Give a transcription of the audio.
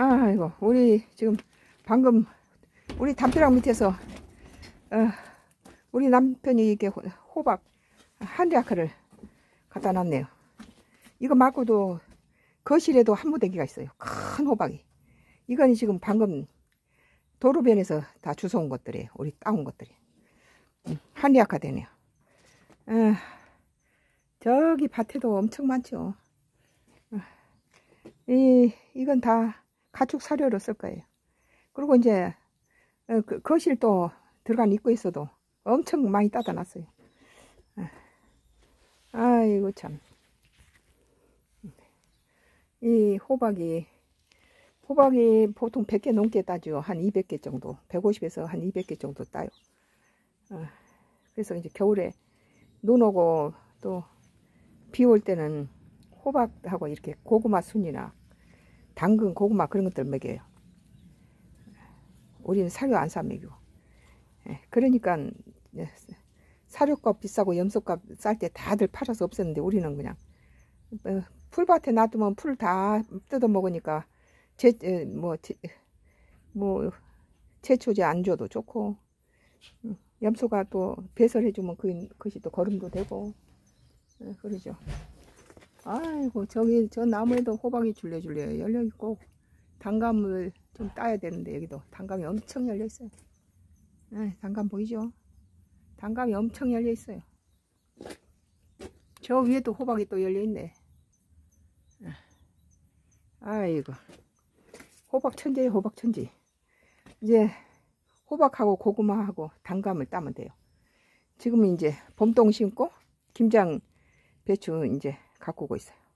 아이고 우리 지금 방금 우리 담벼락 밑에서 어, 우리 남편이 이게 호- 호박 한 자크를 갖다 놨네요. 이거 말고도 거실에도 한 무대기가 있어요. 큰 호박이. 이건 지금 방금 도로변에서 다 주워온 것들이에요. 우리 따온 것들이. 음, 한리아카 되네요. 아, 저기 밭에도 엄청 많죠. 아, 이, 이건 다 가축 사료로 쓸 거예요. 그리고 이제 어, 그 거실 또 들어간 입구에서도 엄청 많이 따다 놨어요. 아, 아이고 참. 이 호박이 호박이 보통 100개 넘게 따죠. 한 200개 정도. 150에서 한 200개 정도 따요. 어, 그래서 이제 겨울에 눈 오고 또 비 올 때는 호박하고 이렇게 고구마 순이나 당근, 고구마 그런 것들 먹여요. 우리는 사료 안 사 먹이고. 예, 그러니까 예, 사료값 비싸고 염소값 쌀 때 다들 팔아서 없었는데 우리는 그냥 어, 풀밭에 놔두면 풀 다 뜯어 먹으니까 제, 에, 뭐, 제, 뭐, 제초제 안 줘도 좋고, 음, 염소가 또 배설해주면 그, 그것이 또 거름도 되고, 예, 그러죠. 아이고, 저기, 저 나무에도 호박이 줄래줄래 열려있고, 단감을 좀 따야 되는데, 여기도 단감이 엄청 열려있어요. 예, 단감 보이죠? 단감이 엄청 열려있어요. 저 위에도 호박이 또 열려있네. 아이고. 호박 천지에 호박 천지. 이제 호박하고 고구마하고 단감을 따면 돼요. 지금 이제 봄동 심고 김장 배추 이제 가꾸고 있어요.